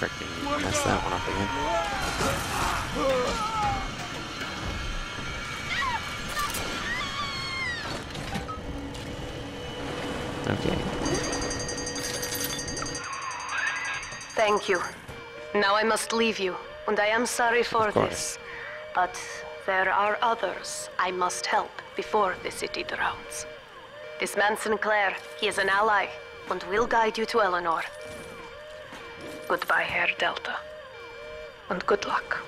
freaking messed that one up again. Okay. Thank you. Now I must leave you, and I am sorry for this. But there are others I must help before the city drowns. This man Sinclair, he is an ally, and will guide you to Eleanor. Goodbye, Herr Delta. And good luck.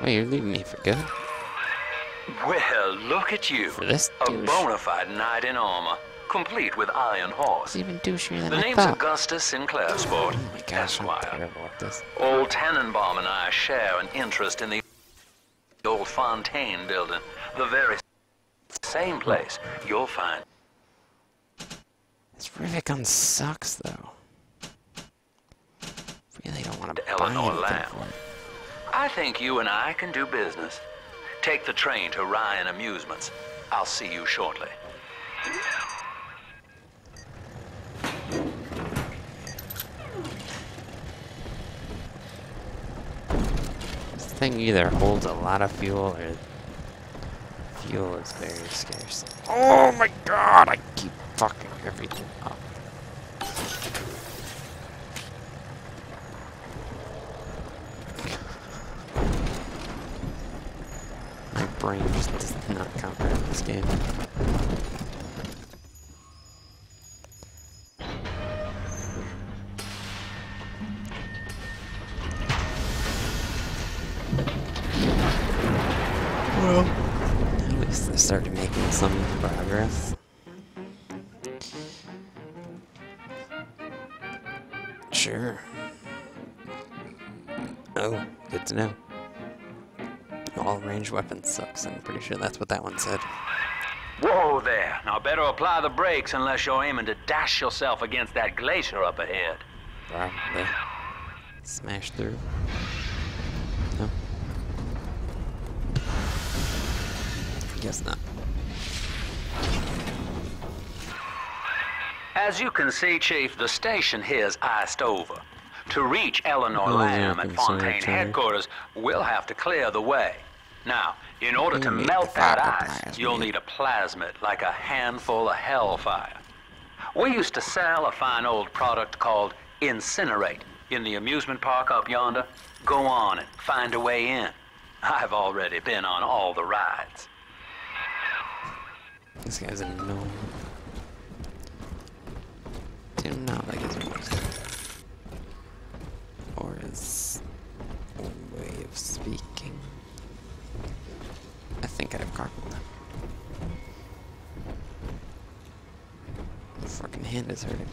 Wait, you're leaving me for good? Well, look at you. For this A bona fide knight in armor, complete with iron horse. It's even douchier than The I name's thought. Augustus Sinclair Sport, Oh my gosh, I'm Esquire. terrible at this. Old Tenenbaum and I share an interest in the old Fontaine building. The very same place you'll find. This rivet gun sucks, though. Really don't want to buy Eleanor Lamb. for it. I think you and I can do business. Take the train to Ryan Amusements. I'll see you shortly. This thing either holds a lot of fuel or fuel is very scarce. Oh my god, I keep fucking everything up. My brain just does not comprehend this game. Well, at least they started making some progress. Sure. Oh, good to know. Ranged weapons sucks. I'm pretty sure that's what that one said. Whoa there. Now better apply the brakes unless you're aiming to dash yourself against that glacier up ahead. Probably. Smash through. No. Guess not. As you can see, Chief, the station here's iced over. To reach Eleanor Oh, Lamb yeah, at Fontaine headquarters, we'll have to clear the way. Now, in order to You need melt that ice, you'll need a plasmid, like a handful of hellfire. We used to sell a fine old product called Incinerate in the amusement park up yonder. Go on and find a way in. I've already been on all the rides. This guy's annoying. Do not like his music. Or his way of speaking. Them. My fucking hand is hurting.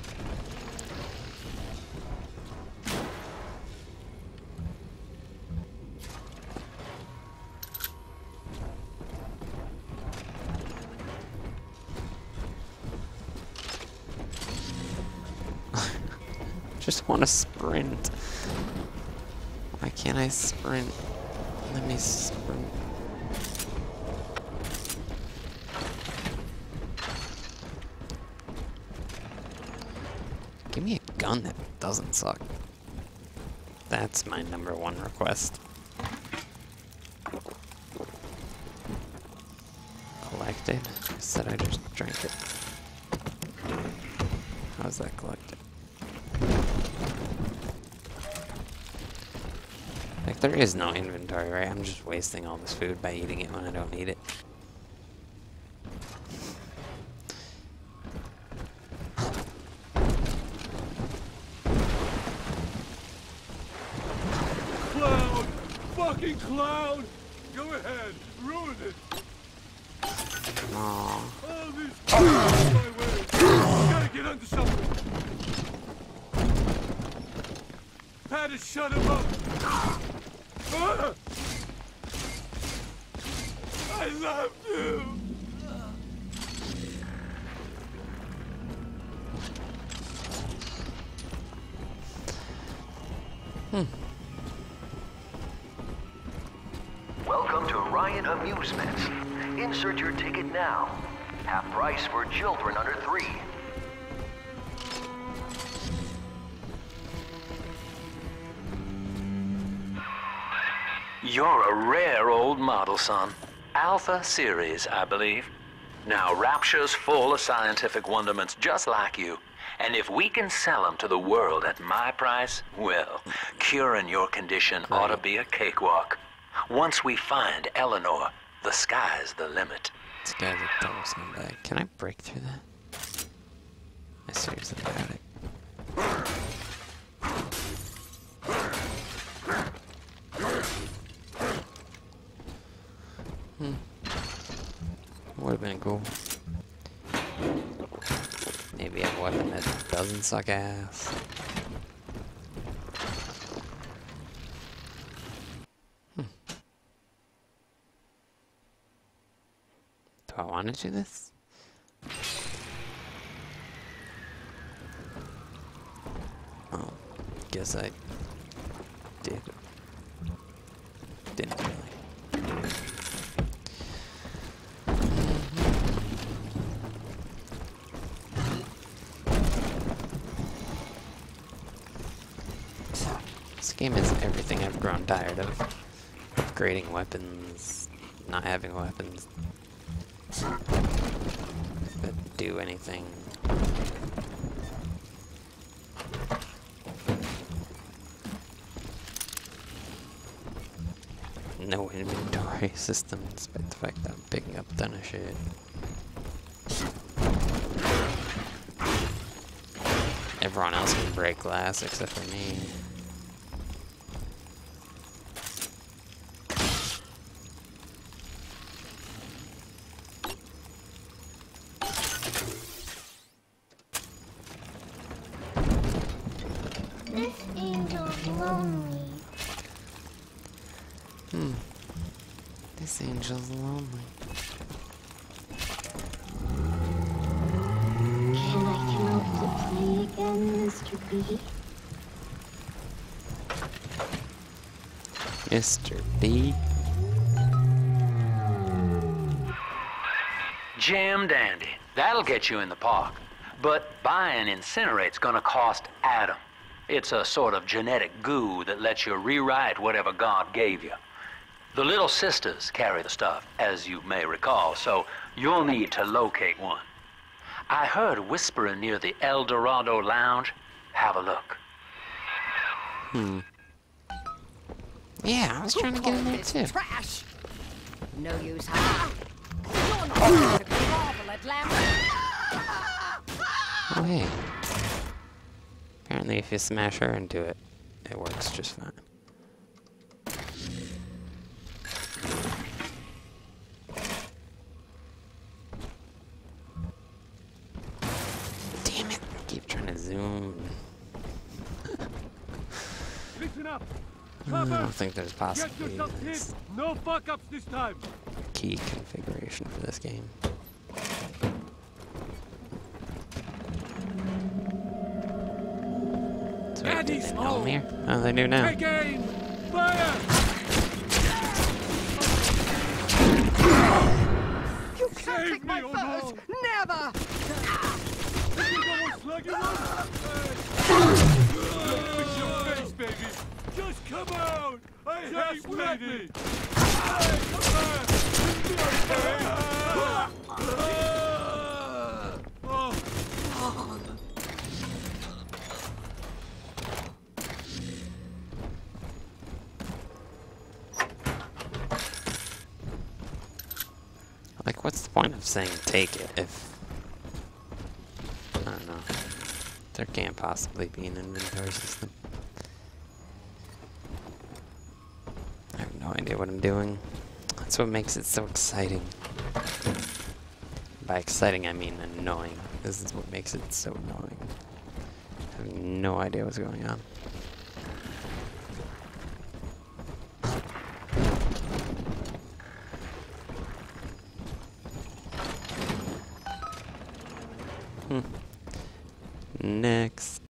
Just want to sprint. Why can't I sprint? Let me sprint. Give me a gun that doesn't suck. That's my number one request. Collected? I said I just drank it. How's that collected? Like, there is no inventory, right? I'm just wasting all this food by eating it when I don't need it. Fucking cloud! Go ahead, ruin it! Aww. All in my way! Gotta get under something! Patty, shut him up! Ah! I love amusements. Insert your ticket now. Half price for children under three. You're a rare old model, son. Alpha Series, I believe. Now, Rapture's full of scientific wonderments just like you. And if we can sell them to the world at my price, well, curing your condition right. ought to be a cakewalk. Once we find Eleanor, the sky's the limit. This guy's a total scumbag. Can I break through that? I seriously doubt it. Hmm. Would have been cool. Maybe a weapon that doesn't suck ass. I want to do this? Oh, guess I did. Didn't really. This game is everything I've grown tired of. Upgrading weapons, not having weapons do anything. No inventory system, despite the fact that I'm picking up a ton of shit. Everyone else can break glass except for me. This angel's lonely. Hmm. This angel's lonely. Can I come out to play again, Mr. B? Mr. B. Jam dandy. That'll get you in the park. But buying Incinerate's gonna cost Adam. It's a sort of genetic goo that lets you rewrite whatever God gave you. The Little Sisters carry the stuff, as you may recall, so you'll need to locate one. I heard whispering near the El Dorado Lounge. Have a look. Hmm. Yeah, I was trying to get in there too. Trash. No use, huh? You're not going to grovel at Lambert. Oh, hey. Apparently, if you smash her into it, it works just fine. Damn it! I keep trying to zoom. Listen up. Hmm, I don't think there's possibly. No fuck ups this time. key configuration for this game. So wait, do they know home. I'm here? Oh, they do now. Take aim. Fire. You can't take my me, oh furs. no. Never. This is almost like you want. Fix your face, baby. Just come out. I hate waiting. Like, what's the point of saying take it if... I don't know. There can't possibly be an inventory system. I have no idea what I'm doing. That's what makes it so exciting. By exciting, I mean annoying. This is what makes it so annoying. I have no idea what's going on.